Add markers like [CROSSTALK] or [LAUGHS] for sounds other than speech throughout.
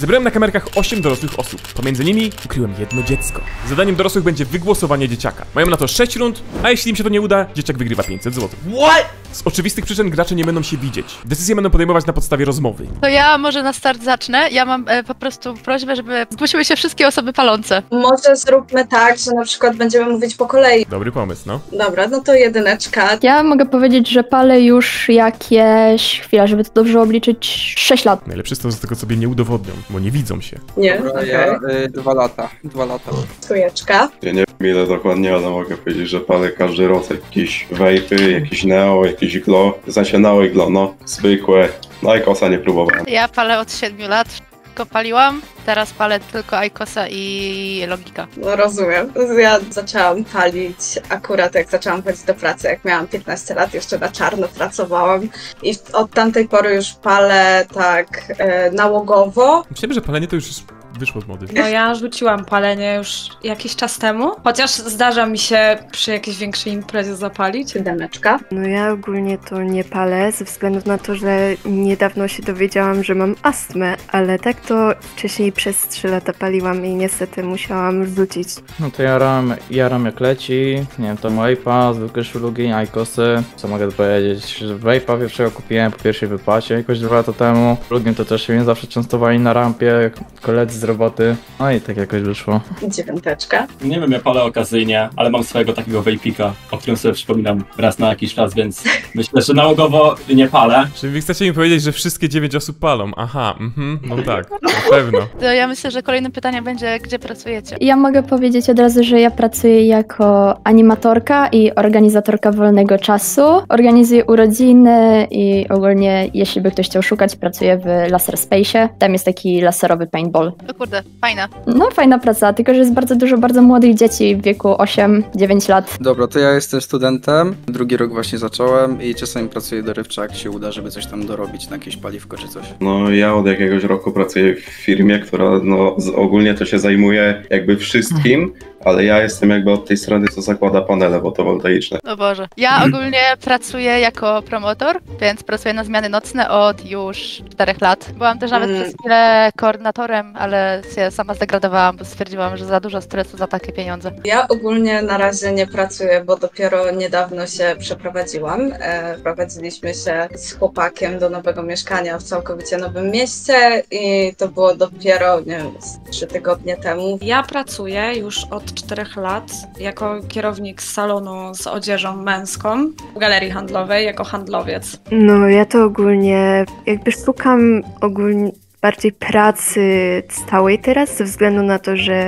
Zebrałem na kamerkach 8 dorosłych osób. Pomiędzy nimi ukryłem jedno dziecko. Zadaniem dorosłych będzie wygłosowanie dzieciaka. Mają na to 6 rund, a jeśli im się to nie uda, dzieciak wygrywa 500 zł. What? Z oczywistych przyczyn gracze nie będą się widzieć. Decyzje będą podejmować na podstawie rozmowy. To ja może na start zacznę. Ja mam e, po prostu prośbę, żeby zgłosiły się wszystkie osoby palące. Może zróbmy tak, że na przykład będziemy mówić po kolei. Dobry pomysł, no. Dobra, no to jedyneczka. Ja mogę powiedzieć, że palę już jakieś, chwila, żeby to dobrze obliczyć, 6 lat. Najlepsze jest to, że tego sobie nie udowodnią, bo nie widzą się. Nie, Dobra, okej. ja y, dwa lata. Dwa lata. Trójeczka. Ja nie wiem ile dokładnie, ale mogę powiedzieć, że palę każdy rodzaj. Jakieś vapy, jakieś neo, jakieś glow. W sensie neo i glow, no. Zwykłe. No i kosa nie próbowałem. Ja palę od 7 lat. Wszystko paliłam. Teraz palę tylko Aikosa i Logika. No rozumiem. Ja zaczęłam palić akurat jak zaczęłam chodzić do pracy, jak miałam 15 lat, jeszcze na czarno pracowałam i od tamtej pory już palę tak e, nałogowo. Myślałem, że palenie to już wyszło z mody. No ja rzuciłam palenie już jakiś czas temu, chociaż zdarza mi się przy jakiejś większej imprezie zapalić. Siódemeczka. No ja ogólnie to nie palę, ze względu na to, że niedawno się dowiedziałam, że mam astmę, ale tak to wcześniej przez 3 lata paliłam i niestety musiałam rzucić. No to jaram, jaram jak leci, nie wiem, tam Wape'a, zwykłe szlugi, Aikosy. Co mogę powiedzieć, że Wape'a pierwszego kupiłem po pierwszej wypłacie jakoś dwa lata temu. Drugim to też mnie zawsze częstowali na rampie, koledzy z roboty. No i tak jakoś wyszło. Dziewiąteczka. Nie wiem, ja palę okazyjnie, ale mam swojego takiego vapika, o którym sobie przypominam raz na jakiś czas, więc [LAUGHS] myślę, że nałogowo nie palę. Czyli wy chcecie mi powiedzieć, że wszystkie 9 osób palą? Aha, mhm, no tak, na pewno. To ja myślę, że kolejnym pytaniem będzie, gdzie pracujecie. Ja mogę powiedzieć od razu, że ja pracuję jako animatorka i organizatorka wolnego czasu. Organizuję urodziny i ogólnie, jeśli by ktoś chciał szukać, pracuję w Laser Space. Tam jest taki laserowy paintball. O kurde, fajna. No, fajna praca, tylko że jest bardzo dużo bardzo młodych dzieci w wieku 8-9 lat. Dobra, to ja jestem studentem. Drugi rok właśnie zacząłem i czasami pracuję dorywczo, jak się uda, żeby coś tam dorobić na jakieś paliwko czy coś. No ja od jakiegoś roku pracuję w firmie, która no ogólnie to się zajmuje jakby wszystkim, ale ja jestem jakby od tej strony, co zakłada panele fotowoltaiczne. O Boże. Ja ogólnie pracuję jako promotor, więc pracuję na zmiany nocne od już 4 lat. Byłam też nawet Mm. przez chwilę koordynatorem, ale się sama zdegradowałam, bo stwierdziłam, że za dużo stresu za takie pieniądze. Ja ogólnie na razie nie pracuję, bo dopiero niedawno się przeprowadziłam. E, Prowadziliśmy się z chłopakiem do nowego mieszkania w całkowicie nowym mieście i to było dopiero, nie wiem, trzy tygodnie temu. Ja pracuję już od 4 lat jako kierownik salonu z odzieżą męską w galerii handlowej jako handlowiec. No ja to ogólnie jakby szukam ogólnie bardziej pracy stałej teraz, ze względu na to, że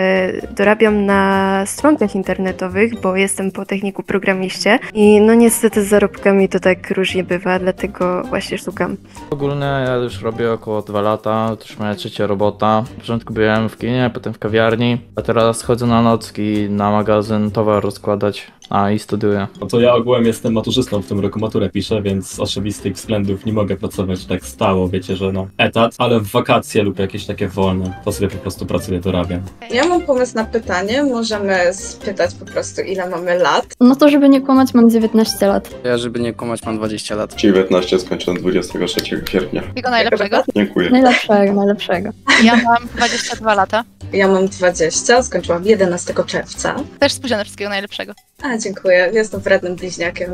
dorabiam na stronkach internetowych, bo jestem po techniku programiście i no niestety z zarobkami to tak różnie bywa, dlatego właśnie szukam. Ogólnie ja już robię około 2 lata, to już moja trzecia robota. Na początku byłem w kinie, potem w kawiarni, a teraz chodzę na nocki na magazyn towar rozkładać, a i studiuję. No to ja ogółem jestem maturzystą, w tym roku maturę piszę, więc z oczywistych względów nie mogę pracować tak stało, wiecie, że no etat, ale w wakacje lub jakieś takie wolne, to sobie po prostu pracuję, dorabiam. Ja mam pomysł na pytanie. Możemy spytać po prostu, ile mamy lat. No to, żeby nie kłamać, mam 19 lat. Ja, żeby nie kłamać, mam 20 lat. 19 skończyłem 23 sierpnia. Tego najlepszego. Dziękuję. Najlepszego, najlepszego. Ja mam 22 lata. Ja mam 20, skończyłam 11 czerwca. Też spóźnione wszystkiego najlepszego. A, dziękuję. Jestem wrednym bliźniakiem.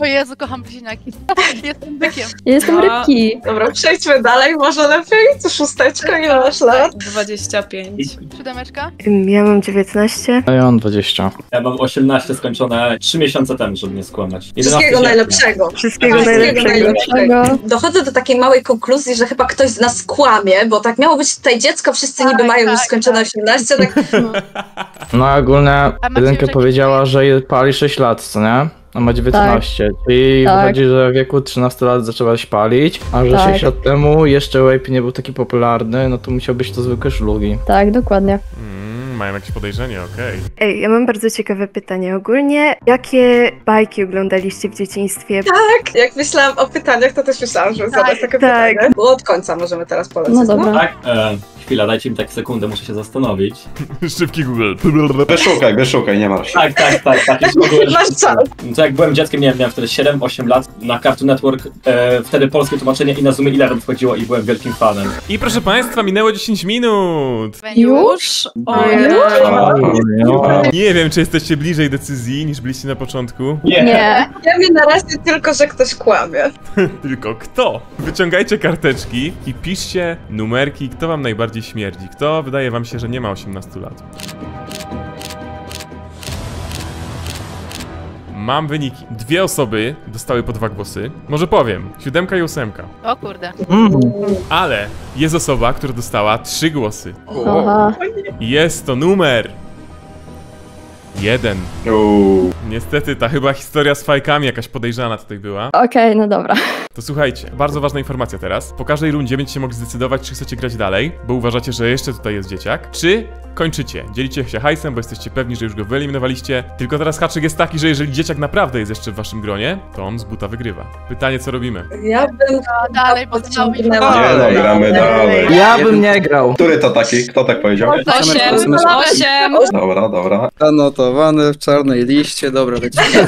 O Jezu, kocham bliźniaki. [LAUGHS] Jestem bykiem. Ja jestem No. rybki. Dobra, przejdźmy dalej, może lepiej? Co szósteczka, ile masz lat? 25. Siódemeczka? Ja mam 19. A ja mam 20. Ja mam 18 skończone 3 miesiące temu, żeby nie skłamać. 11 Wszystkiego sierpnia. najlepszego. Wszystkiego Wszystkiego najlepszego. Najlepszego. Dochodzę do takiej małej konkluzji, że chyba ktoś z nas kłamie, bo tak miało być tutaj dziecko, wszyscy Tak, niby mają już tak, skończone tak. 18, tak [LAUGHS] No ogólnie macie jedynka już powiedziała, że je pali 6 lat, co nie? A ma 19, czyli Tak. wychodzi, że w wieku 13 lat zaczęłaś palić, a że Tak. 6 lat temu jeszcze vape nie był taki popularny, no to musiał być to zwykłe szlugi. Tak, dokładnie. Mm, mają jakieś podejrzenie, okej. Ej, ja mam bardzo ciekawe pytanie. Ogólnie, jakie bajki oglądaliście w dzieciństwie? tak. Jak myślałam o pytaniach, to też myślałam, że Tak, zadać takie tak. pytanie. Bo od końca możemy teraz polecieć. No dobra. Tak, e, chwila, dajcie mi tak sekundę, muszę się zastanowić. [LAUGHS] Szybki Google. Wyszukaj, wyszukaj, nie się. Tak, tak, tak, tak. [LAUGHS] Masz czas. To jak byłem dzieckiem, miałem, miałem wtedy 7-8 lat, na Cartoon Network, e, wtedy polskie tłumaczenie i na Zoomie Eleven wchodziło i byłem wielkim fanem. I proszę państwa, minęło 10 minut. Już? O, Już? Nie wiem, czy jesteście bliżej decyzji niż byliście na początku. Nie. Wiemy na razie tylko, że ktoś kłamie. [LAUGHS] Tylko kto? Wyciągajcie karteczki i piszcie numerki, kto wam najbardziej śmierdzi. Kto wydaje wam się, że nie ma 18 lat. Mam wyniki. Dwie osoby dostały po dwa głosy. Może powiem, siódemka i ósemka. O kurde. Ale jest osoba, która dostała trzy głosy. Aha. Jest to numer... Jeden. Uuu. Niestety, ta chyba historia z fajkami jakaś podejrzana tutaj była. Okej, no dobra. To słuchajcie, bardzo ważna informacja teraz. Po każdej rundzie będziecie mogli zdecydować, czy chcecie grać dalej, bo uważacie, że jeszcze tutaj jest dzieciak, czy kończycie. Dzielicie się hajsem, bo jesteście pewni, że już go wyeliminowaliście. Tylko teraz haczyk jest taki, że jeżeli dzieciak naprawdę jest jeszcze w waszym gronie, to on z buta wygrywa. Pytanie, co robimy? Ja bym No dalej, pociągnęła. Nie no, gramy dalej. Ja bym nie grał. Który to taki? Kto tak powiedział? Osiem, osiem. Dobra, dobra. Anotowany w czarnej liście, dobra, lecimy.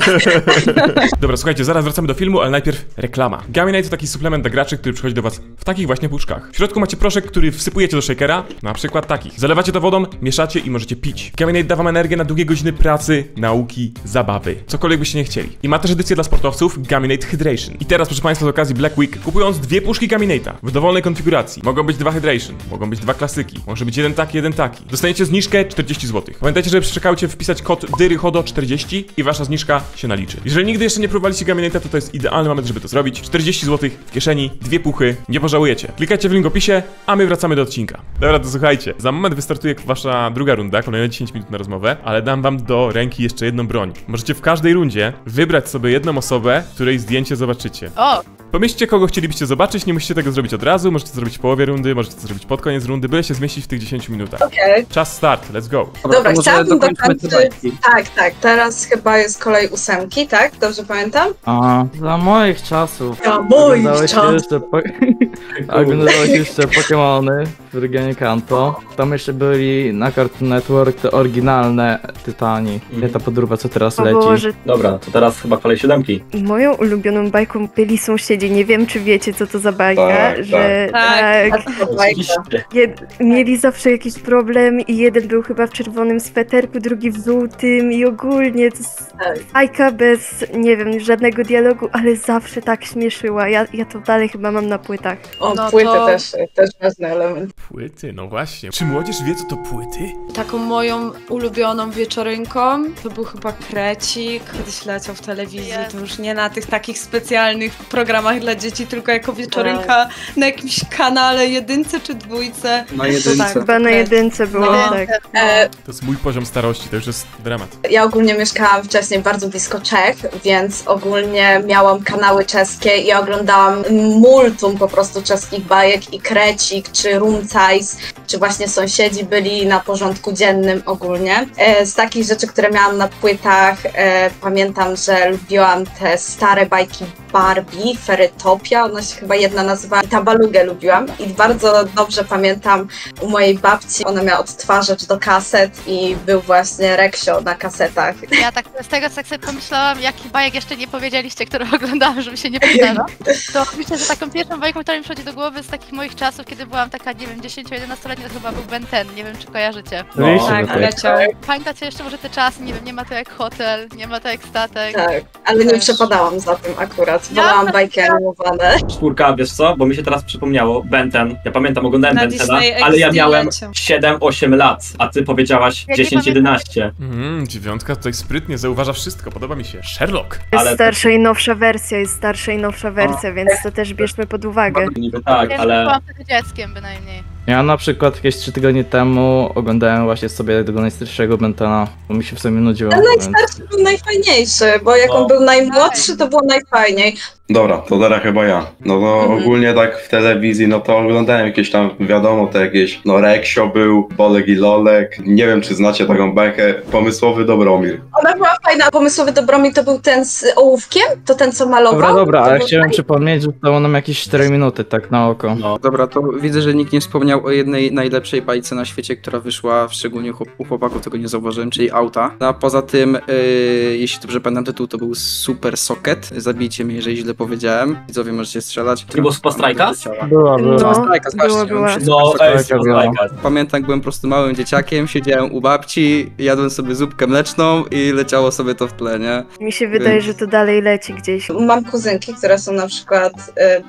[LAUGHS] Dobra, słuchajcie, zaraz wracamy do filmu, ale najpierw reklama. Gaminate to taki suplement dla graczy, który przychodzi do was w takich właśnie puszkach. W środku macie proszek, który wsypujecie do shakera, na przykład takich. Zalewacie to wodą, mieszacie i możecie pić. Gaminate da wam energię na długie godziny pracy, nauki, zabawy. Cokolwiek byście nie chcieli. I ma też edycję dla sportowców Gaminate Hydration. I teraz, proszę państwa, z okazji Black Week, kupując dwie puszki Gaminate'a w dowolnej konfiguracji, mogą być dwa Hydration, mogą być dwa klasyki, może być jeden taki, jeden taki. Dostaniecie zniżkę 40 zł. Pamiętajcie, żeby przy checkoutie wpisać kod DYRYCHODO40 i wasza zniżka się naliczy. Jeżeli nigdy jeszcze nie próbowaliście Gaminate'a, to to jest idealny moment, żeby to zrobić. 40 zł w kieszeni, dwie puchy, nie pożałujecie. Klikajcie w link opisie, a my wracamy do odcinka. Dobra, to słuchajcie. Za moment wystartuje wasza druga runda, kolejne 10 minut na rozmowę, ale dam wam do ręki jeszcze jedną broń. Możecie w każdej rundzie wybrać sobie jedną osobę, której zdjęcie zobaczycie. O, Pomyślcie, kogo chcielibyście zobaczyć, nie musicie tego zrobić od razu, możecie zrobić w połowie rundy, możecie to zrobić pod koniec rundy, byle się zmieścić w tych 10 minutach. Okej. Czas start, let's go. Dobra, to może chciałabym dokończmy te dokończyć. bajki. Tak, tak. Teraz chyba jest kolej ósemki, tak? Dobrze pamiętam? A, za moich czasów. Za moich czasów. Jeszcze po... [LAUGHS] jeszcze Pokémony w regionie Kanto. Tam jeszcze byli na Cartoon Network te oryginalne Tytani. Nie ta podróba, co teraz O leci. Boże, Dobra, to teraz chyba kolej siódemki. moją ulubioną bajką byli sąsiedzi. Nie wiem, czy wiecie, co to za bajka, Tak, że tak. tak, bajka. Oczywiście. jed, mieli zawsze jakiś problem i jeden był chyba w czerwonym sweterku, drugi w żółtym i ogólnie to jest Tak. bajka bez, nie wiem, żadnego dialogu, ale zawsze tak śmieszyła. Ja, ja to dalej chyba mam na płytach. O, No płyty to- też, też ważny element. Płyty, no właśnie. Czy młodzież wie, co to płyty? Taką moją ulubioną wieczorynką to był chyba Krecik. Kiedyś leciał w telewizji, to już nie na tych takich specjalnych programach dla dzieci, tylko jako wieczorynka na jakimś kanale jedynce czy dwójce. Na To jedynce. tak, Chyba na jedynce było, No. tak. E, To jest mój poziom starości, to już jest dramat. ja ogólnie mieszkałam wcześniej bardzo blisko Czech, więc ogólnie miałam kanały czeskie i oglądałam multum po prostu czeskich bajek i Krecik, czy Rumcajs, czy właśnie sąsiedzi byli na porządku dziennym ogólnie. E, z takich rzeczy, które miałam na płytach, e, pamiętam, że lubiłam te stare bajki Barbie, Ferytopia, ona się chyba jedna nazywa, i Tabalugę lubiłam i bardzo dobrze pamiętam u mojej babci, ona miała odtwarzacz do kaset i był właśnie Reksio na kasetach. ja tak z tego co sobie pomyślałam, jaki bajek jeszcze nie powiedzieliście, który [LAUGHS] oglądałam, żeby się nie powtarzał, to myślę, że taką pierwszą bajką, która mi przychodzi do głowy z takich moich czasów, kiedy byłam taka, nie wiem, 10-11-letnia, to chyba był Ben Ten, nie wiem czy kojarzycie. No. że Tak, leciał. Pamiętacie jeszcze może te czasy, nie wiem, nie ma to jak hotel, nie ma to jak statek. Tak, ale nie przepadałam za tym akurat. Ja Wolałam też bajki animowane. Czwórka, wiesz co? Bo mi się teraz przypomniało, Benten. Ja pamiętam, oglądałem Na Bentena, Disney ale ja XD miałem leciał. 7-8 lat, a ty powiedziałaś Ja nie 10-11. Mhm, dziewiątka tutaj sprytnie zauważa wszystko, podoba mi się. Sherlock. Jest Ale- starsza i nowsza wersja, jest starsza i nowsza wersja, więc to też bierzmy pod uwagę. Niby tak, Ja ale byłam wtedy dzieckiem bynajmniej. Ja na przykład jakieś 3 tygodnie temu oglądałem właśnie sobie tego najstarszego Bentena, bo mi się w sumie nudziło. Ale więc- najstarszy był najfajniejszy, bo jak No. on był najmłodszy, to było najfajniej. Dobra, to teraz chyba ja. No to Mhm. ogólnie tak w telewizji, no to oglądałem jakieś tam, wiadomo, te jakieś, no Reksio był, Bolek i Lolek, nie wiem czy znacie taką bajkę, Pomysłowy Dobromir. Ona była fajna, pomysłowy Dobromir to był ten z ołówkiem? To ten, co malował? Dobra, dobra, To ale chciałem przypomnieć, że zostało nam jakieś 4 minuty, tak na oko. No. Dobra, to widzę, że nikt nie wspomniał o jednej najlepszej bajce na świecie, która wyszła, szczególnie u chłopaków tego nie zauważyłem, czyli Auta. A poza tym, yy, jeśli dobrze pamiętam tytuł, to był Super Socket. Zabijcie mnie, jeżeli źle powiedziałem. Widzowie możecie strzelać. To było Super Strikers? Była, była. No, Strikers, właśnie. była, No, Super ej, Super no. Pamiętam, jak byłem po prostu małym dzieciakiem, siedziałem u babci, jadłem sobie zupkę mleczną i leciało sobie to w tle, nie? Mi się wydaje, Więc- że to dalej leci gdzieś. Mam kuzynki, które są na przykład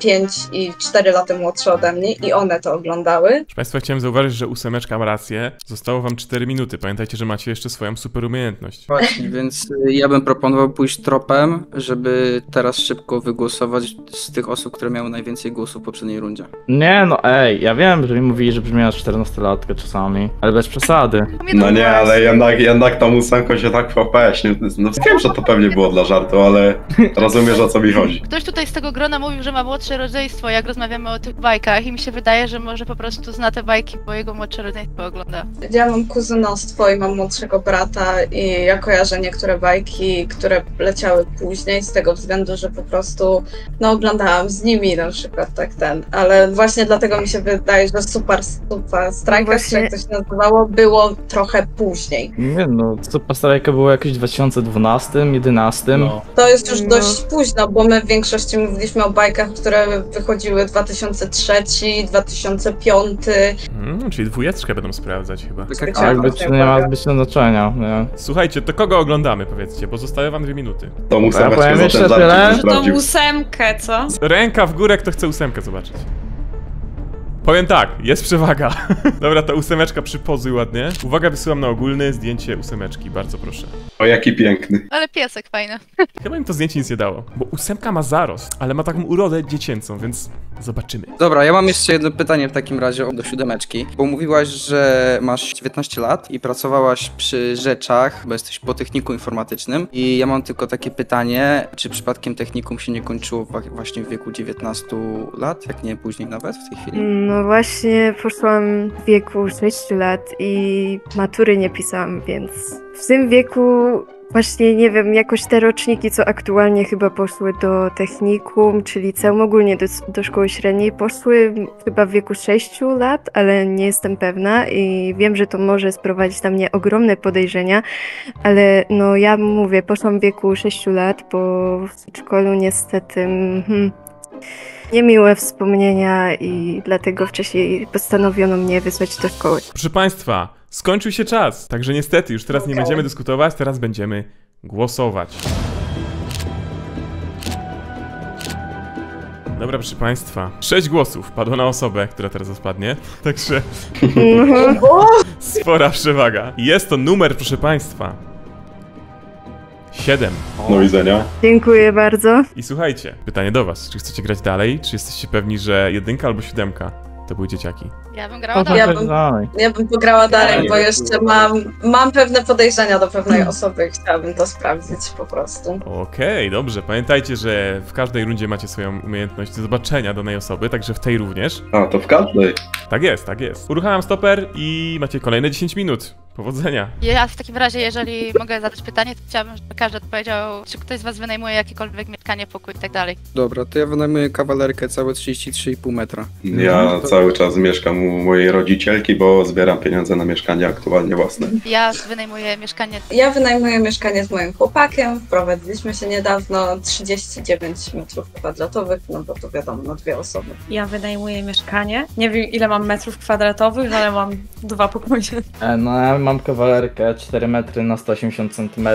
5 i 4 lata młodsze ode mnie i one to oglądały. Proszę Państwa, chciałem zauważyć, że ósemeczka ma rację. Zostało Wam 4 minuty. Pamiętajcie, że macie jeszcze swoją super umiejętność. Właśnie, więc y, ja bym proponował pójść tropem, żeby teraz szybko wygłosować z tych osób, które miały najwięcej głosów w poprzedniej rundzie. Nie no, ej, ja wiem, że mi mówili, że brzmi jak 14-latka czasami, ale bez przesady. No nie, ale jednak, jednak tą ósemką się tak popałeś, nie? No wiem, że to pewnie było dla żartu, ale rozumiesz o co mi chodzi. Ktoś tutaj z tego grona mówił, że ma młodsze rodzeństwo, jak rozmawiamy o tych bajkach i mi się wydaje, że może po prostu zna te bajki, bo jego młodsze rodzeństwo ogląda. Ja mam kuzynostwo i mam młodszego brata i ja kojarzę niektóre bajki, które leciały później z tego względu, że po prostu no oglądałam z nimi na przykład tak ten, ale właśnie dlatego mi się wydaje, że Super Super Strikers, właśnie- czy jak to się nazywało, było trochę później. Nie no, Super Strike było jakieś w 2012, 11. No. To jest już No. dość późno, bo my w większości mówiliśmy o bajkach, które wychodziły 2003, 2005. Mm, czyli dwójeczkę będą sprawdzać chyba. Tak jak Tak, Ale Auta. być, nie ma zbytnio znaczenia, nie? Słuchajcie, to kogo oglądamy, powiedzcie, bo zostały Wam dwie minuty. Tą ósemeczkę powiem za jeszcze tyle, sprawdził. ósemkę, co? Ręka w górę, kto chce ósemkę zobaczyć. Powiem tak, jest przewaga. [LAUGHS] Dobra, ta ósemeczka przypozuj ładnie. Uwaga, wysyłam na ogólny zdjęcie ósemeczki, bardzo proszę. O jaki piękny. Ale piesek fajny. Chyba im to zdjęcie nic nie dało, bo ósemka ma zarost, ale ma taką urodę dziecięcą, więc zobaczymy. Dobra, ja mam jeszcze jedno pytanie w takim razie do siódemeczki, bo mówiłaś, że masz 19 lat i pracowałaś przy rzeczach, bo jesteś po techniku informatycznym i ja mam tylko takie pytanie, czy przypadkiem technikum się nie kończyło właśnie w wieku 19 lat, jak nie później nawet w tej chwili? No właśnie, poszłam w wieku 6 lat i matury nie pisałam, więc w tym wieku właśnie nie wiem, jakoś te roczniki, co aktualnie chyba poszły do technikum, czy liceum, ogólnie do, do szkoły średniej, poszły chyba w wieku 6 lat, ale nie jestem pewna i wiem, że to może sprowadzić na mnie ogromne podejrzenia, ale no ja mówię, poszłam w wieku 6 lat, bo w przedszkolu niestety... Hmm, niemiłe wspomnienia i dlatego wcześniej postanowiono mnie wysłać do szkoły. Proszę Państwa, skończył się czas, także niestety już teraz nie będziemy dyskutować, teraz będziemy głosować. Dobra, proszę Państwa, sześć głosów padło na osobę, która teraz spadnie, także Mhm. [LAUGHS] spora przewaga. Jest to numer, proszę Państwa, 7. Do widzenia. Dziękuję bardzo. I słuchajcie, pytanie do Was, czy chcecie grać dalej, czy jesteście pewni, że jedynka albo siódemka to były dzieciaki? Ja bym grała dalej. Ja bym-. Ja bym pograła dalej, bo jeszcze mam, mam pewne podejrzenia do pewnej osoby. Chciałabym to sprawdzić po prostu. Okej, dobrze. Pamiętajcie, że w każdej rundzie macie swoją umiejętność zobaczenia danej osoby, także w tej również. A, to w każdej. Tak jest, tak jest. Uruchamiam stoper i macie kolejne 10 minut. Powodzenia. Ja w takim razie, jeżeli mogę zadać pytanie, to chciałabym, żeby każdy odpowiedział, czy ktoś z was wynajmuje jakiekolwiek mieszkanie, pokój i tak dalej. Dobra, to ja wynajmuję kawalerkę całe 33,5 metra. Ja cały czas mieszkam u mojej rodzicielki, bo zbieram pieniądze na mieszkanie aktualnie własne. Ja wynajmuję mieszkanie Ja wynajmuję mieszkanie z moim chłopakiem. Wprowadziliśmy się niedawno 39 metrów kwadratowych, no bo to wiadomo, na dwie osoby. Ja wynajmuję mieszkanie. Nie wiem ile mam metrów kwadratowych, ale mam dwa pokoje. E, No ja mam kawalerkę 4 metry na 180 cm.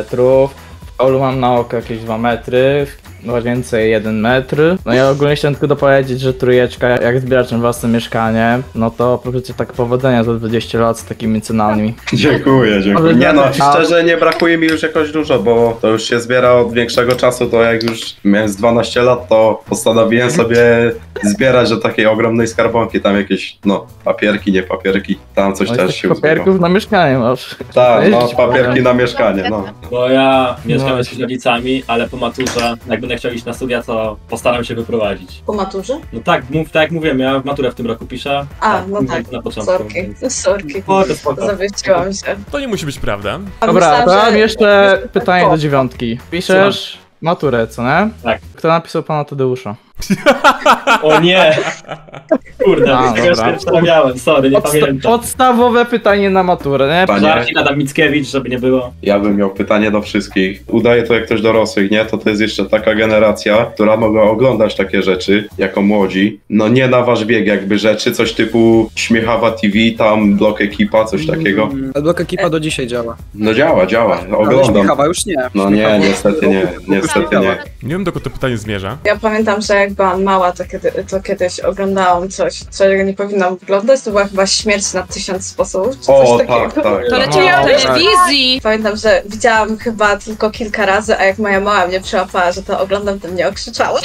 W polu mam na oko jakieś 2 metry, w łazience 1 metr. No ja ogólnie chciałem tylko dopowiedzieć, że trójeczka, jak zbierać na własne mieszkanie, no to powiedzcie tak powodzenia za 20 lat z takimi cenami. Dziękuję, dziękuję. Nie no, szczerze nie brakuje mi już jakoś dużo, bo to już się zbiera od większego czasu, to jak już miałem z 12 lat, to postanowiłem sobie zbierać do takiej ogromnej skarbonki, tam jakieś, no, papierki, nie papierki, tam coś No też się uzbiera. papierków na mieszkanie masz. Tak, no, papierki na mieszkanie, no. Bo ja mieszkam No. z rodzicami, ale po maturze jakby będę chciał iść na studia, to postaram się wyprowadzić. Po maturze? No tak, mów, tak jak mówiłem, ja maturę w tym roku piszę. A, tak, no tak. Na początku. Sorki, sorki. O, to spoko. Zawieściłam się. To nie musi być prawda. A Dobra, myślałam, to mam że- jeszcze pytanie do dziewiątki. Piszesz maturę, co nie? Tak. Kto napisał pana Tadeusza? O nie! Kurde, A, dobra. nie przedstawiałem, sorry, nie Podsta- pamiętam. podstawowe pytanie na maturę, nie? Panie- Żarcik Adam Mickiewicz, żeby nie było. Ja bym miał pytanie do wszystkich. Udaje to jak ktoś dorosłych, nie? To to jest jeszcze taka generacja, która mogła oglądać takie rzeczy jako młodzi. No nie na wasz bieg jakby rzeczy, coś typu Śmiechawa TV, tam Blok Ekipa, coś takiego. Blok ekipa do dzisiaj działa. No działa, działa, Ale oglądam. śmiechawa już nie. No nie, niestety nie, niestety nie. Nie wiem, dokąd to pytanie zmierza. Ja pamiętam, że jak byłam mała, to, kiedy, to kiedyś oglądałam coś, czego nie powinnam oglądać. To była chyba śmierć na tysiąc sposobów, czy coś O, takiego. tak, tak. To tak. leciało O, w telewizji! Pamiętam, że widziałam chyba tylko kilka razy, a jak moja mama mnie przyłapała, że to oglądam, to mnie okrzyczała.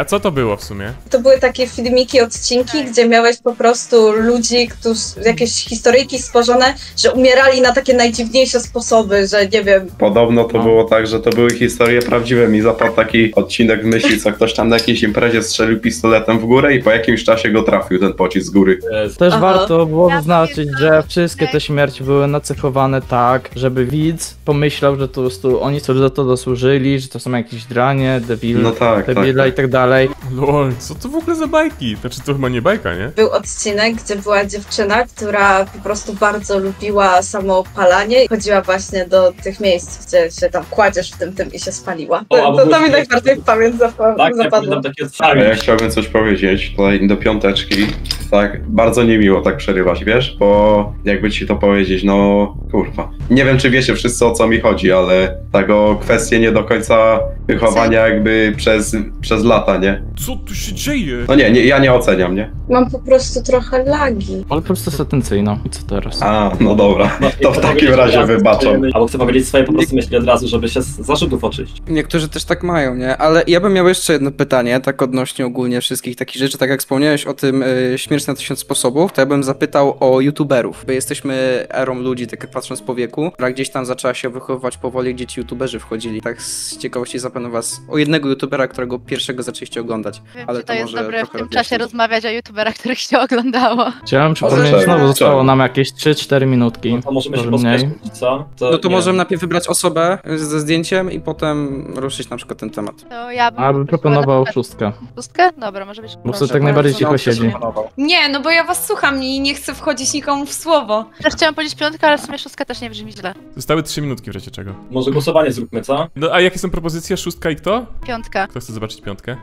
A co to było w sumie? To były takie filmiki, odcinki, gdzie miałeś po prostu ludzi, którzy, jakieś historyjki stworzone, że umierali na takie najdziwniejsze sposoby, że nie wiem, Podobno to było tak, że to były historie prawdziwe. Mi zapadł taki odcinek w myśli, co ktoś tam na jakiejś imprezie strzelił pistoletem w górę i po jakimś czasie go trafił ten pocisk z góry. Też Aha. warto było zaznaczyć, że wszystkie te śmierci były nacechowane tak, żeby widz pomyślał, że to po prostu oni sobie za to zasłużyli, że to są jakieś dranie, debil, No tak, tak, debile i tak. tak dalej. Lol, co to w ogóle za bajki? Znaczy, to chyba nie bajka, nie? był odcinek, gdzie była dziewczyna, która po prostu bardzo lubiła samoopalanie i chodziła właśnie do tych miejsc, gdzie się tam kładziesz w tym tym i się spaliła. O, To, to, ogóle- mi najbardziej w pamięć zapa- Tak, takie ja chciałbym coś powiedzieć tutaj do piąteczki. Tak, bardzo niemiło tak przerywać, wiesz? Bo jakby ci to powiedzieć, no kurwa. Nie wiem, czy wiecie wszyscy o co mi chodzi, ale tak o kwestię nie do końca wychowania jakby przez, przez lata, nie? Co tu się dzieje? No nie, nie, ja nie oceniam, nie? Mam po prostu trochę lagi. Ale po prostu jest atencyjna. I co teraz? A, no dobra. To w takim razie wybaczam. Albo chcę powiedzieć swoje po prostu myśli od razu, żeby się z zarzutów oczyścić. Niektórzy też tak mają, nie? Ale ja bym miał jeszcze jedno pytanie, tak odnośnie ogólnie wszystkich takich rzeczy. Tak jak wspomniałeś o tym y, śmierć na tysiąc sposobów, to ja bym zapytał o youtuberów. Bo jesteśmy erą ludzi, tak jak patrząc po wieku, która gdzieś tam zaczęła się wychowywać powoli, gdzie ci youtuberzy wchodzili. Tak z ciekawości zapytam was o jednego youtubera, którego pierwszego zaczęliście oglądać. Wiem, Ale czy to to jest może dobre w tym czasie rozmawiać o youtuberach, których się oglądało. Chciałem przypomnieć, czemu? znowu zostało nam jakieś 3-4 minutki. No to możemy się Może mniej. co? No to nie możemy najpierw wybrać osobę ze zdjęciem i potem ruszyć na przykład ten temat. To ja bym... Bym proponował szóstkę. Szóstkę? Dobra, może być. Bo proszę. tak najbardziej cicho siedzi. Nie, no bo ja was słucham i nie chcę wchodzić nikomu w słowo. Też chciałam powiedzieć piątkę, ale w sumie szóstka też nie brzmi źle. Zostały 3 minutki w razie czego. Może głosowanie zróbmy, co? No a jakie są propozycje? Szóstka i kto? Piątka. Kto chce zobaczyć piątkę?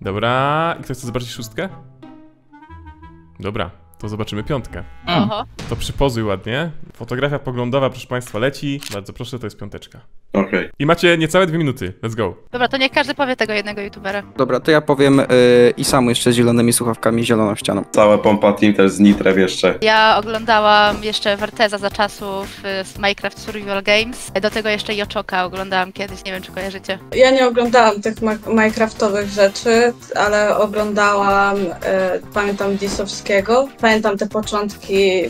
Dobra, i kto chce zobaczyć szóstkę? Dobra, to zobaczymy piątkę. Oho. To przypozuj ładnie. Fotografia poglądowa, proszę Państwa, leci. Bardzo proszę, to jest piąteczka. Okej. I macie niecałe dwie minuty. Let's go. Dobra, to niech każdy powie tego jednego youtubera. Dobra, to ja powiem y, i sam jeszcze z zielonymi słuchawkami, zieloną ścianą. Całe pompa team też z Nitrem jeszcze. Ja oglądałam jeszcze Warteza za czasów y, z Minecraft Survival Games. Do tego jeszcze Joczoka oglądałam kiedyś, nie wiem czy kojarzycie. Ja nie oglądałam tych minecraftowych rzeczy, ale oglądałam, e, pamiętam Disowskiego, pamiętam te początki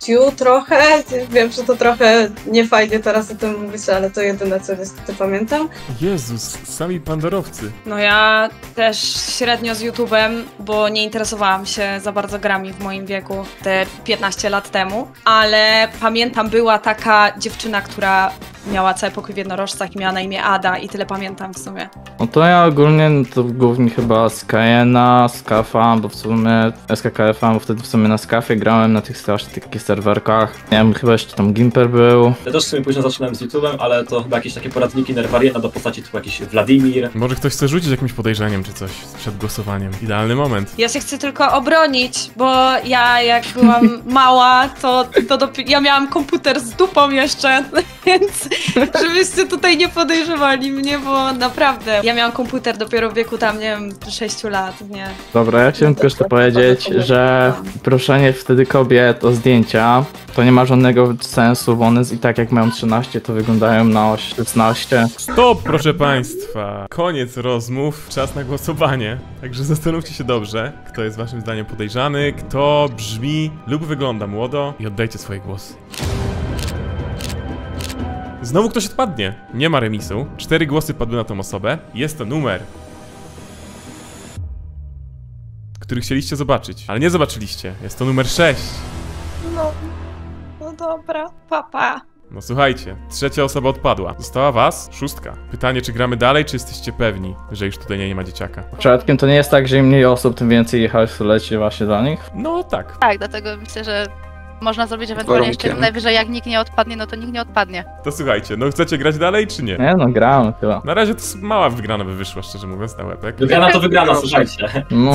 Tiu trochę, [LAUGHS] wiem, że to trochę niefajnie teraz o tym mówić, ale to jedyne, co niestety pamiętam. Jezus, sami pandorowcy. No ja też średnio z YouTube'em, bo nie interesowałam się za bardzo grami w moim wieku te 15 lat temu, ale pamiętam była taka dziewczyna, która miała cały pokój w jednorożcach i miała na imię Ada i tyle pamiętam w sumie. No to ja ogólnie no to głównie chyba z Kayena, z Kafa, bo w sumie SKKF-a, bo wtedy w sumie na Skafie grałem na tych strasznych takich serwerkach. Nie wiem, chyba jeszcze tam Gimper był. Ja też w sumie późno zaczynałem z YouTube'em, ale to chyba jakieś takie poradniki Nerwariena do postaci typu jakiś Wladimir. Może ktoś chce rzucić jakimś podejrzeniem czy coś przed głosowaniem. Idealny moment. Ja się chcę tylko obronić, bo ja jak byłam [LAUGHS] mała, to, to ja miałam komputer z dupą jeszcze, [LAUGHS] więc [LAUGHS] żebyście tutaj nie podejrzewali mnie, bo naprawdę, ja miałam komputer dopiero w wieku tam, nie wiem, 6 lat, nie. Dobra, ja chciałem tylko jeszcze powiedzieć, że proszenie wtedy kobiet o zdjęcia to nie ma żadnego sensu, bo one i tak jak mają 13, to wyglądają na 16. Stop, proszę Państwa. Koniec rozmów, czas na głosowanie. Także zastanówcie się dobrze, kto jest Waszym zdaniem podejrzany, kto brzmi lub wygląda młodo i oddajcie swoje głosy. Znowu ktoś odpadnie. Nie ma remisu. Cztery głosy padły na tą osobę. Jest to numer. Który chcieliście zobaczyć, ale nie zobaczyliście. Jest to numer 6. No, no dobra, papa. No słuchajcie, trzecia osoba odpadła. Została was szóstka. Pytanie, czy gramy dalej, czy jesteście pewni, że już tutaj nie, nie ma dzieciaka? Przypadkiem to nie jest tak, że im mniej osób, tym więcej hajsu leci właśnie dla nich? No tak. Tak, dlatego myślę, że można zrobić ewentualnie jeszcze najwyżej jak nikt nie odpadnie, no to nikt nie odpadnie. To słuchajcie, no chcecie grać dalej, czy nie? Nie no, gramy chyba. Na razie to mała wygrana by wyszła, szczerze mówiąc, na łepek. Wygrana to wygrana, słuchajcie. No,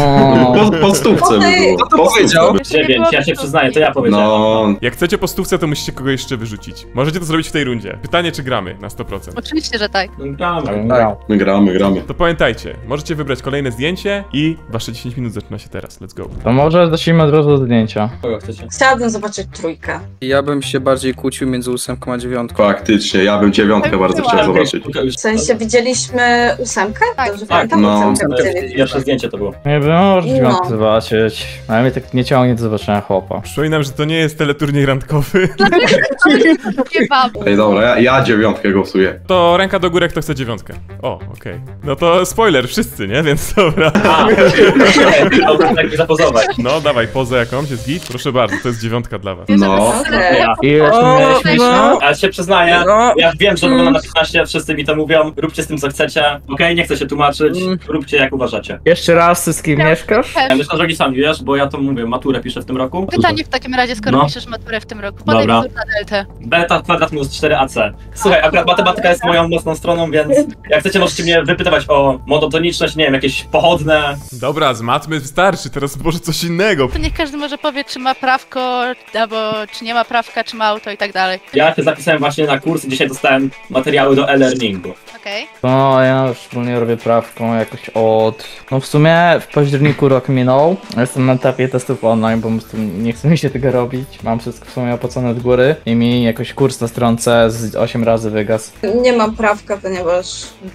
[LAUGHS] Po, po stówce by było. Kto to powiedział? Jeszcze nie Dziewięć, było ja się przyznaję, to ja powiedziałem. No, Jak chcecie po stówce, to musicie kogo jeszcze wyrzucić. Możecie to zrobić w tej rundzie. Pytanie, czy gramy na 100%. Oczywiście, że tak. No, gramy. tak. my gramy, gramy. To pamiętajcie, możecie wybrać kolejne zdjęcie i wasze 10 minut zaczyna się teraz. Let's go. To może zacznijmy od razu zdjęcia. Kogo chcecie? Chciałabym zobaczyć trójkę. Ja bym się bardziej kłócił między ósemką a dziewiątką. Faktycznie, ja bym dziewiątkę bardzo chciał zobaczyć. W sensie widzieliśmy ósemkę? Tak. Dobrze Tak, pamiętam? no. Ósemkę jest widzieliśmy. Pierwsze zdjęcie to było. Nie wiem, może No. dziewiątkę zobaczyć. Ale mnie tak nie ciągnie do zobaczenia chłopa. Przypominam, że to nie jest teleturniej randkowy. [LAUGHS] Nie bab. Ej, dobra, ja, ja dziewiątkę głosuję. To ręka do góry, kto chce dziewiątkę. O, okej. No to spoiler, wszyscy, nie? Więc dobra. A, [LAUGHS] dobrze, tak mi zapozować. No, dawaj, pozę jakąś, jest git? Proszę bardzo, to jest dziewiątka dla was. No. Ja. O, mieliśmy? no. Ja się przyznaję, No. ja wiem, że wygląda na 15, wszyscy mi to mówią, róbcie z tym co chcecie, okej, nie chcę się tłumaczyć, Mm. róbcie jak uważacie. Jeszcze raz, z kim mieszkasz? Ja myślę, że sami wiesz, bo ja to mówię, maturę piszę w tym roku. Pytanie w takim razie, skoro No. piszesz maturę w tym roku. Podaj Dobra. wzór na deltę. Beta kwadrat minus 4ac. Słuchaj, akurat matematyka jest moją mocną stroną, więc jak chcecie możecie mnie wypytywać o monotoniczność, nie wiem, jakieś pochodne. Dobra, z matmy wystarczy, teraz może coś innego. To niech każdy może powie, czy ma prawko, albo czy nie ma prawka, czy ma auto i tak dalej. Ja się zapisałem właśnie na kurs i dzisiaj dostałem materiały do e-learningu. Okej. No, ja szczególnie robię prawką jakoś od... No w sumie w październiku rok minął. Jestem na etapie testów online, bo po prostu nie chce mi się tego robić. Mam wszystko w sumie opłacone od góry i mi jakoś kurs na stronce z 8 razy wygasł. Nie mam prawka, ponieważ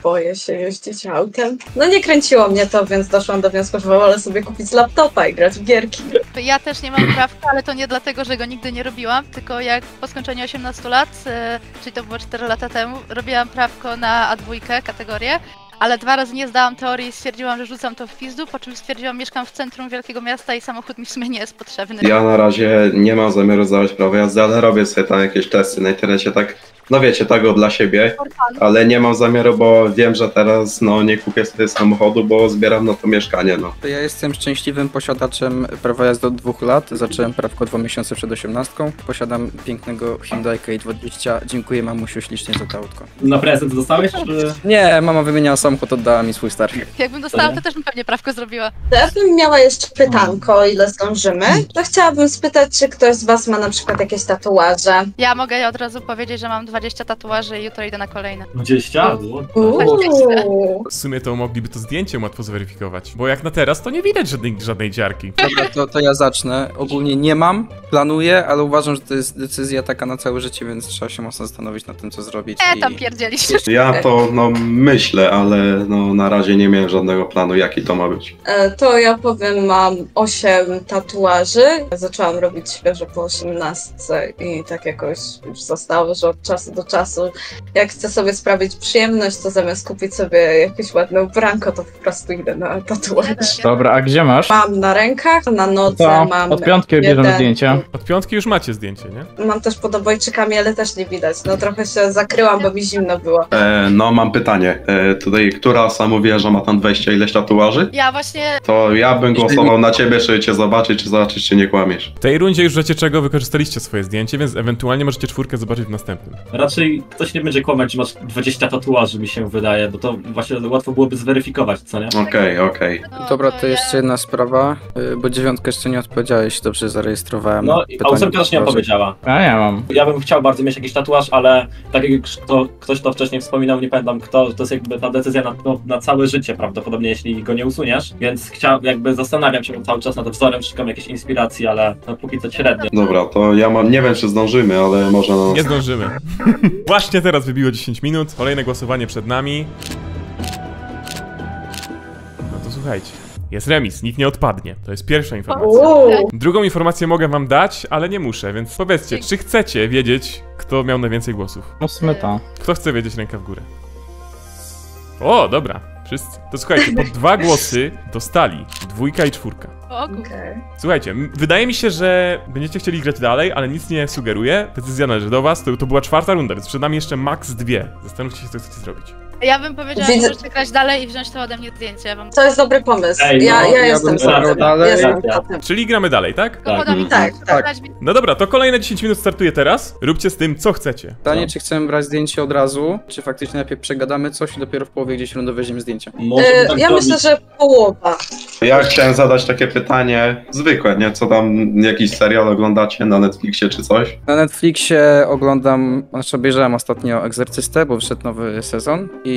boję się jeździć autem. No nie kręciło mnie to, więc doszłam do wniosku, że wolę sobie kupić laptopa i grać w gierki. Ja też nie mam prawka, ale to nie dlatego, że go nigdy nie robiłam, tylko jak po skończeniu 18 lat, e, czyli to było 4 lata temu, robiłam prawko na A2 kategorię, ale dwa razy nie zdałam teorii i stwierdziłam, że rzucam to w pizdu, po czym stwierdziłam, mieszkam w centrum wielkiego miasta i samochód mi w sumie nie jest potrzebny. ja na razie nie mam zamiaru zdawać prawa jazdy, ale robię sobie tam jakieś testy na internecie, tak, no wiecie, tego dla siebie, ale nie mam zamiaru, bo wiem, że teraz, no, nie kupię sobie samochodu, bo zbieram na to mieszkanie, no. To ja jestem szczęśliwym posiadaczem prawa jazdy od dwóch lat. Zacząłem prawko dwa miesiące przed osiemnastką. Posiadam pięknego Hyundai K20. Dziękuję mamusiu ślicznie za to autko. Na prezent dostałeś, czy... Nie, mama wymieniała samochód, oddała mi swój stary. Jakbym dostała, to też bym pewnie prawko zrobiła. To ja bym miała jeszcze pytanko, o ile zdążymy. To chciałabym spytać, czy ktoś z was ma na przykład jakieś tatuaże? Ja mogę od razu powiedzieć, że mam 20 tatuaży i jutro idę na kolejne. 20? Uuu. W sumie to mogliby to zdjęcie łatwo zweryfikować. Bo jak na teraz, to nie widać żadnej, żadnej dziarki. Dobra, to, to ja zacznę. Ogólnie nie mam, planuję, ale uważam, że to jest decyzja taka na całe życie, więc trzeba się mocno zastanowić nad tym, co zrobić. E, tam pierdzieliście. Ja to, no, myślę, ale, no, na razie nie miałem żadnego planu, jaki to ma być. E, To ja powiem, mam 8 tatuaży. Zaczęłam robić świeżo po 18 i tak jakoś już zostało, że od czasu do czasu, jak chcę sobie sprawić przyjemność, to zamiast kupić sobie jakieś ładne ubranko, to po prostu idę na tatuaż. Dobra, a gdzie masz? Mam na rękach, na nodze To mam. od piątki bierzemy jeden. zdjęcia. Od piątki już macie zdjęcie, nie? Mam też pod obojczykami, ale też nie widać. No trochę się zakryłam, bo mi zimno było. E, no, mam pytanie. E, tutaj, która osoba mówiła, że ma tam 20 ileś tatuaży? Ja właśnie To ja bym głosował na ciebie, żeby cię zobaczyć, czy zobaczyć, czy nie kłamiesz. W tej rundzie już wiecie czego wykorzystaliście swoje zdjęcie, więc ewentualnie możecie czwórkę zobaczyć w następnym. Raczej ktoś nie będzie kłamać, że masz 20 tatuaży, mi się wydaje, bo to właśnie łatwo byłoby zweryfikować, co nie? Okej, okej. Dobra, to jeszcze jedna sprawa, y, bo dziewiątkę jeszcze nie odpowiedziałeś, dobrze zarejestrowałem. No, i- a pytanie ósemka też nie tatuaży. opowiedziała. Ja nie mam. Ja bym chciał bardzo mieć jakiś tatuaż, ale tak jak to, ktoś to wcześniej wspominał, nie pamiętam kto, to jest jakby ta decyzja na, no, na całe życie prawdopodobnie, jeśli go nie usuniesz, więc chciał, jakby zastanawiam się cały czas nad wzorem, szukam jakiejś inspiracji, ale no, póki co średnio. Dobra, to ja mam, nie wiem, czy zdążymy, ale może na Nie zdążymy. [LAUGHS] Właśnie teraz wybiło 10 minut, kolejne głosowanie przed nami. No to słuchajcie. Jest remis, nikt nie odpadnie. To jest pierwsza informacja. Drugą informację mogę wam dać, ale nie muszę, więc powiedzcie, czy chcecie wiedzieć, kto miał najwięcej głosów? No to. Kto chce wiedzieć ręka w górę? O, dobra, wszyscy. To słuchajcie, po dwa [LAUGHS] głosy dostali dwójka i czwórka. O, kur- Okej. Słuchajcie, wydaje mi się, że będziecie chcieli grać dalej, ale nic nie sugeruję. Decyzja należy do was. To, to była czwarta runda, więc przed nami jeszcze max dwie. Zastanówcie się, co chcecie zrobić. Ja bym powiedziała, Widzę- że możecie grać dalej i wziąć to ode mnie zdjęcie. Ja wam To jest dobry pomysł. Ej, no, ja, ja, ja jestem za dalej. Jestem Ja-. Czyli gramy dalej, tak? podam mi Tak, tak. mi- No dobra, to kolejne 10 minut startuje teraz. Róbcie z tym, co chcecie. Pytanie, czy chcemy brać zdjęcie od razu, czy faktycznie najpierw przegadamy coś i dopiero w połowie gdzieś rundę weźmiemy zdjęcie. E, tak ja zrobić. myślę, że połowa. Ja chciałem zadać takie pytanie zwykłe, nie? Co tam, jakiś serial oglądacie na Netflixie czy coś? Na Netflixie oglądam, znaczy obejrzałem ostatnio Egzorcystę, bo wyszedł nowy sezon i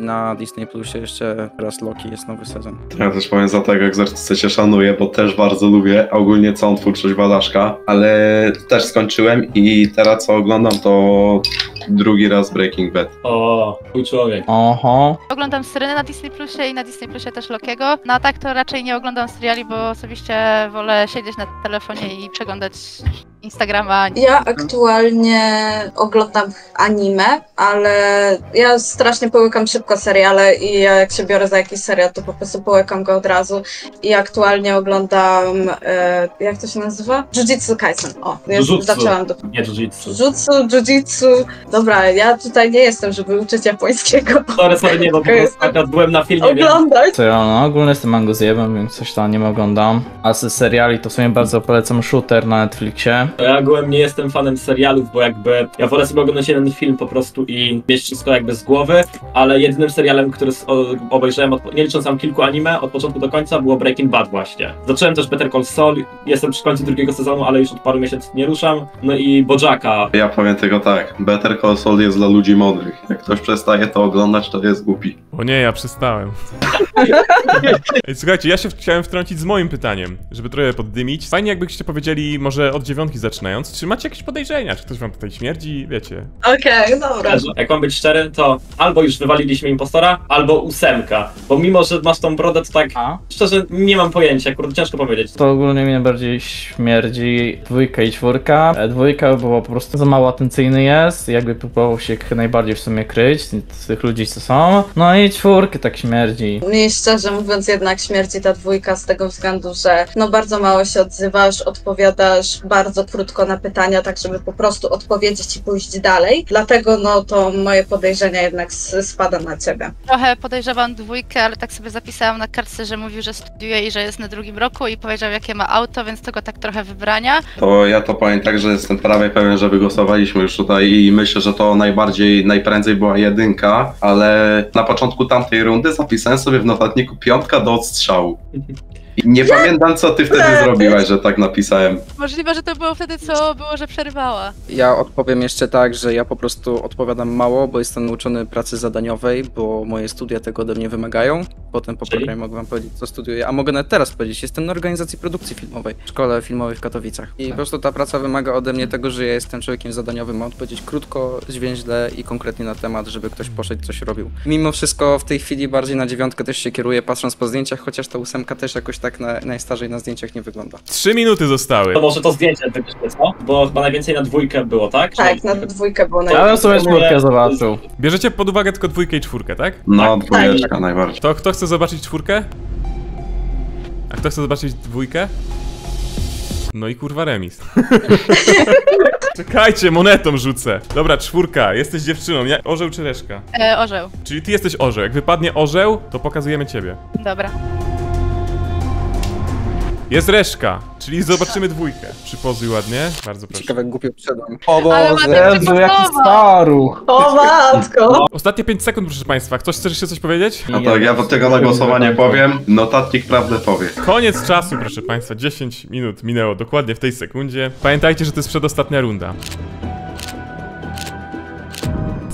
na Disney Plusie jeszcze teraz Loki jest nowy sezon. Ja też powiem za tego egzorcystę się szanuję, bo też bardzo lubię ogólnie całą twórczość Balaszka, ale też skończyłem i teraz co oglądam to drugi raz Breaking Bad. O, mój człowiek. Oho. Oglądam Syrenę na Disney Plusie i na Disney Plusie też Lokiego. No a tak to raczej nie oglądam seriali, bo osobiście wolę siedzieć na telefonie i przeglądać Instagrama. Ja aktualnie oglądam anime, ale ja strasznie połykam szybko seriale i ja jak się biorę za jakiś serial, to po prostu połykam go od razu. I aktualnie oglądam, e, jak to się nazywa? Jujutsu Kaisen. O, jest, Jujutsu. zaczęłam do... Nie jiu-jitsu. Jujutsu, Jujutsu. Dobra, ja tutaj nie jestem, żeby uczyć japońskiego. Sorry, sorry, nie, bo po prostu akurat byłem na filmie, więc... Oglądać. Co ja, no ogólnie jestem mango zjebem, więc coś tam nie oglądam. A z seriali to w sumie bardzo polecam Shooter na Netflixie. Ja ogółem nie jestem fanem serialów, bo jakby ja wolę sobie oglądać jeden film po prostu i mieć wszystko jakby z głowy, ale jedynym serialem, który obejrzałem, od, nie licząc tam kilku anime, od początku do końca było Breaking Bad właśnie. Zacząłem też Better Call Saul, jestem przy końcu drugiego sezonu, ale już od paru miesięcy nie ruszam. No i Bojacka. Ja powiem tylko tak, Better Call Saul jest dla ludzi mądrych. Jak ktoś przestaje to oglądać, to jest głupi. O nie, ja przestałem. [LAUGHS] Słuchajcie, ja się chciałem wtrącić z moim pytaniem, żeby trochę poddymić. Fajnie jakbyście powiedzieli, może od dziewiątki zaczynając, czy macie jakieś podejrzenia, czy ktoś wam tutaj śmierdzi, wiecie. Okej, dobra. Szczerze, Jak mam być szczery, to albo już wywaliliśmy impostora, albo ósemka. Bo mimo, że masz tą brodę, to tak A? szczerze nie mam pojęcia, kurde, ciężko powiedzieć. To ogólnie mnie bardziej śmierdzi dwójka i czwórka. E, Dwójka, bo po prostu za mało atencyjny jest, jakby próbował się jak najbardziej w sumie kryć z tych ludzi, co są. No i czwórki tak śmierdzi. Mi szczerze mówiąc jednak śmierci ta dwójka z tego względu, że no bardzo mało się odzywasz, odpowiadasz bardzo krótko na pytania, tak żeby po prostu odpowiedzieć i pójść dalej. Dlatego no to moje podejrzenia jednak spada na ciebie. Trochę podejrzewam dwójkę, ale tak sobie zapisałam na kartce, że mówił, że studiuje i że jest na drugim roku i powiedział jakie ma auto, więc to go tak trochę wybrania. To ja to powiem tak, że jestem prawie pewien, że wygłosowaliśmy już tutaj i myślę, że to najbardziej, najprędzej była jedynka, ale na początku tamtej rundy zapisałem sobie w notatniku piątka do odstrzału. [LAUGHS] Nie pamiętam, co ty wtedy zrobiłaś, że tak napisałem. Możliwe, że to było wtedy, co było, że przerywała. Ja odpowiem jeszcze tak, że ja po prostu odpowiadam mało, bo jestem nauczony pracy zadaniowej, bo moje studia tego ode mnie wymagają. Potem po Czyli? programie mogę wam powiedzieć, co studiuję. A mogę nawet teraz powiedzieć, jestem na organizacji produkcji filmowej w szkole filmowej w Katowicach. I po prostu ta praca wymaga ode mnie tego, że ja jestem człowiekiem zadaniowym. Mam odpowiedzieć krótko, zwięźle i konkretnie na temat, żeby ktoś poszedł, coś robił. Mimo wszystko w tej chwili bardziej na dziewiątkę też się kieruję, patrząc po zdjęciach, chociaż ta ósemka też jakoś tak na, najstarzej na zdjęciach nie wygląda. Trzy minuty zostały. To może to zdjęcie wypiszmy, co? Bo chyba najwięcej na dwójkę było, tak? Tak, na dwójkę było Ja bym najlepiej. sobie czwórkę zobaczył. Bierzecie pod uwagę tylko dwójkę i czwórkę, tak? No, dwójeczka najbardziej. To kto chce zobaczyć czwórkę? A kto chce zobaczyć dwójkę? No i kurwa remis. [LAUGHS] Czekajcie, monetą rzucę. Dobra, czwórka, jesteś dziewczyną, ja, orzeł czy reszka? E, orzeł. Czyli ty jesteś orzeł, jak wypadnie orzeł, to pokazujemy ciebie. Dobra. Jest reszka, czyli zobaczymy dwójkę. Przypozuj ładnie, bardzo proszę. Ciekawe, głupio przedam. O Boże! Jezu, jaki staruch! O matko! Ostatnie 5 sekund, proszę państwa. Ktoś chce jeszcze coś powiedzieć? No tak, ja do tego na głosowanie powiem, notatnik prawdę powie. Koniec czasu, proszę państwa. 10 minut minęło dokładnie w tej sekundzie. Pamiętajcie, że to jest przedostatnia runda.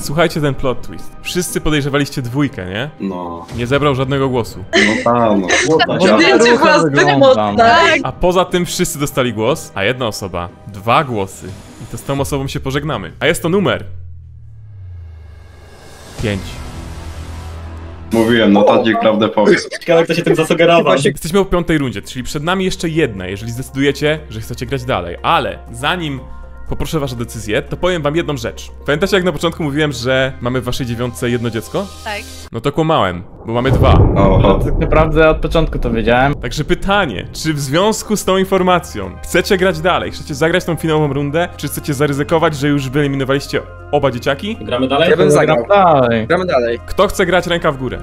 Słuchajcie ten plot twist. Wszyscy podejrzewaliście dwójkę, nie? No, Nie zebrał żadnego głosu. no tam, no. Zdjęcie była zbyt mocne. A poza tym wszyscy dostali głos, a jedna osoba dwa głosy. I to z tą osobą się pożegnamy. A jest to numer 5. Mówiłem, notatnik prawdę powie. Ciekawe, kto się tym zasugerował. Jesteśmy po piątej rundzie, czyli przed nami jeszcze jedna, jeżeli zdecydujecie, że chcecie grać dalej. Ale zanim poproszę wasze decyzje, to powiem wam jedną rzecz. Pamiętacie jak na początku mówiłem, że mamy w waszej dziewiątce jedno dziecko? Tak. No to kłamałem, bo mamy dwa. Oho. Tak naprawdę od początku to wiedziałem. Także pytanie, czy w związku z tą informacją chcecie grać dalej? Chcecie zagrać tą finałową rundę? Czy chcecie zaryzykować, że już wyeliminowaliście oba dzieciaki? Gramy dalej? Ja bym zagrał. Dalej. Gramy dalej. Kto chce grać ręka w górę?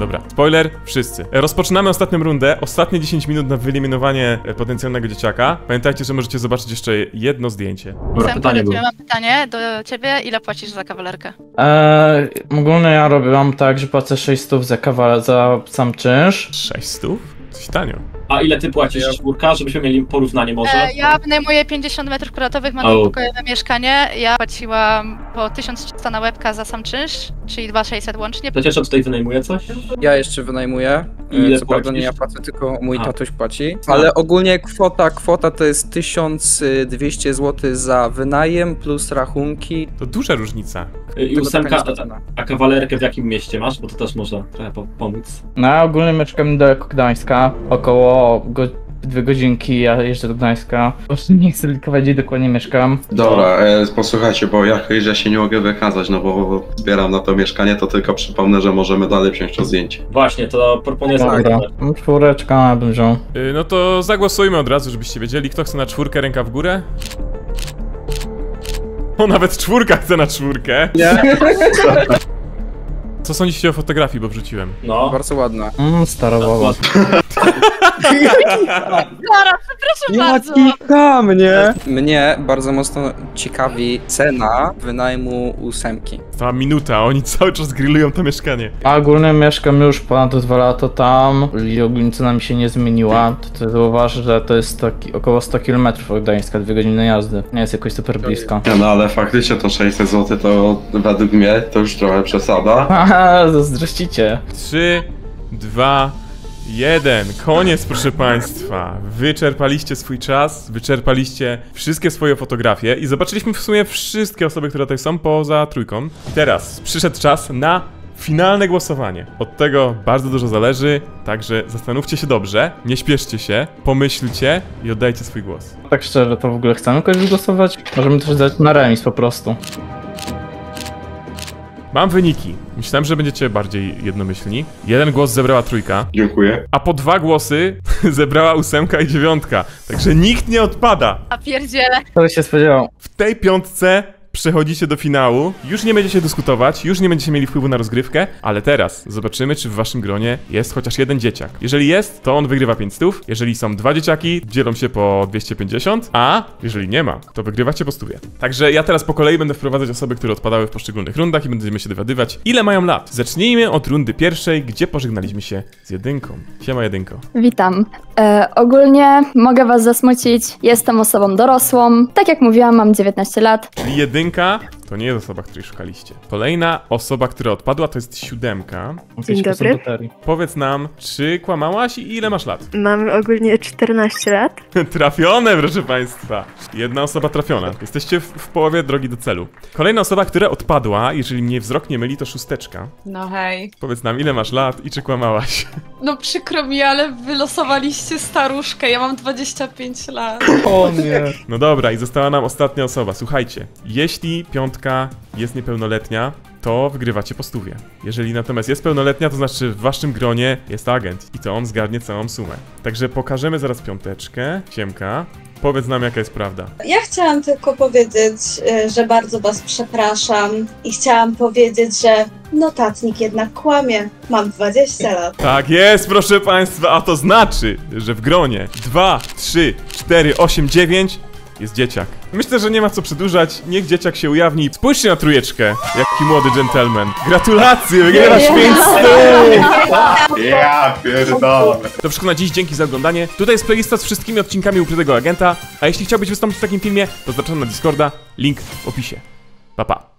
Dobra, spoiler, wszyscy. Rozpoczynamy ostatnią rundę, ostatnie 10 minut na wyeliminowanie e, potencjalnego dzieciaka. Pamiętajcie, że możecie zobaczyć jeszcze jedno zdjęcie. Dobra, Sam pytanie było. mam pytanie do ciebie, ile płacisz za kawalerkę? Eee, ogólnie ja robiłam tak, że płacę 600 za kawal za sam czynsz. 600? Coś tanio. A ile ty płacisz, czwórka, żebyśmy mieli porównanie może? E, ja wynajmuję 50 metrów kwadratowych, mam Au. dwupokojowe mieszkanie. Ja płaciłam po 1300 na łebka za sam czynsz, czyli 2600 łącznie. To jeszcze tutaj wynajmuje coś? Ja jeszcze wynajmuję. Ile E, Co prawda nie ja płacę, tylko mój A. tatuś płaci. A. Ale ogólnie kwota, kwota to jest 1200 zł za wynajem plus rachunki. To duża różnica. I Tylko ósemka, a kawalerkę w jakim mieście masz? Bo to też może trochę po pomóc. No ja ogólnie mieszkam niedaleko Gdańska, około go dwie godzinki ja jeżdżę do Gdańska. Po prostu nie chcę likować gdzie dokładnie mieszkam. Dobra, e, posłuchajcie, bo ja, że się nie mogę wykazać, no bo zbieram na to mieszkanie, to tylko przypomnę, że możemy dalej wziąć to zdjęcie. Właśnie, to proponuję Dobra, zagrać. no, czwóreczka bym wziął. Yy, no to zagłosujmy od razu, żebyście wiedzieli, kto chce na czwórkę, ręka w górę. O, nawet czwórka chce na czwórkę. [LAUGHS] Co sądzicie o fotografii, bo wrzuciłem? No. Bardzo ładna. Mmm, starowowa. Klara, przepraszam bardzo. mnie! Mnie bardzo mocno ciekawi cena wynajmu ósemki. Ta minuta, oni cały czas grillują to mieszkanie. A ogólnie mieszkam już ponad dwa lata tam i ogólnie cena mi się nie zmieniła. To ty zauważ, że to jest taki, około 100 km od Gdańska, dwie godziny jazdy. Nie jest jakoś super blisko. Nie, No ale faktycznie to 600 zł to według mnie to już trochę przesada. Haha, [LAUGHS] zazdrościcie. 3, 2, 1. Koniec, proszę Państwa. Wyczerpaliście swój czas, wyczerpaliście wszystkie swoje fotografie i zobaczyliśmy w sumie wszystkie osoby, które tutaj są, poza trójką. I teraz przyszedł czas na finalne głosowanie. Od tego bardzo dużo zależy, także zastanówcie się dobrze, nie śpieszcie się, pomyślcie i oddajcie swój głos. Tak szczerze, to w ogóle chcemy kogoś głosować? Możemy też dać na remis po prostu. Mam wyniki. Myślałem, że będziecie bardziej jednomyślni. Jeden głos zebrała trójka, Dziękuję. a po dwa głosy [LAUGHS] zebrała ósemka i dziewiątka. Także nikt nie odpada. A pierdziele. By się spodziewał? W tej piątce przechodzicie do finału. Już nie będziecie dyskutować, już nie będziecie mieli wpływu na rozgrywkę, ale teraz zobaczymy, czy w waszym gronie jest chociaż jeden dzieciak. Jeżeli jest, to on wygrywa 500. Jeżeli są dwa dzieciaki, dzielą się po 250, a jeżeli nie ma, to wygrywacie po stówie. Także ja teraz po kolei będę wprowadzać osoby, które odpadały w poszczególnych rundach i będziemy się dowiadywać, ile mają lat. Zacznijmy od rundy pierwszej, gdzie pożegnaliśmy się z jedynką. Siema jedynko. Witam. E, ogólnie mogę Was zasmucić. Jestem osobą dorosłą. Tak jak mówiłam, mam 19 lat. Czyli jedynka Vem cá. To nie jest osoba, której szukaliście. Kolejna osoba, która odpadła, to jest siódemka. Dzień dobry. Powiedz nam, czy kłamałaś i ile masz lat? Mam ogólnie 14 lat. [LAUGHS] Trafione, proszę państwa. Jedna osoba trafiona. Jesteście w, w połowie drogi do celu. Kolejna osoba, która odpadła, jeżeli mnie wzrok nie myli, to szósteczka. No hej. Powiedz nam, ile masz lat i czy kłamałaś? [LAUGHS] No przykro mi, ale wylosowaliście staruszkę, ja mam 25 lat. O nie. No dobra, i została nam ostatnia osoba. Słuchajcie, jeśli piątka jest niepełnoletnia, to wygrywacie po stówie. Jeżeli natomiast jest pełnoletnia, to znaczy w waszym gronie jest agent i to on zgarnie całą sumę. Także pokażemy zaraz piąteczkę. Siemka, powiedz nam jaka jest prawda. Ja chciałam tylko powiedzieć, y, że bardzo Was przepraszam i chciałam powiedzieć, że notatnik jednak kłamie. Mam 20 [LAUGHS] lat. Tak jest, proszę państwa, a to znaczy, że w gronie 2, 3, 4, 8, 9 jest dzieciak. Myślę, że nie ma co przedłużać, niech dzieciak się ujawni. Spójrzcie na trójeczkę, jaki młody gentleman. Gratulacje, wygrywasz 500! Ja pierdolę. To wszystko na dziś, dzięki za oglądanie. Tutaj jest playlista z wszystkimi odcinkami Ukrytego Agenta, a jeśli chciałbyś wystąpić w takim filmie, to zapraszam na Discorda, link w opisie. Pa pa.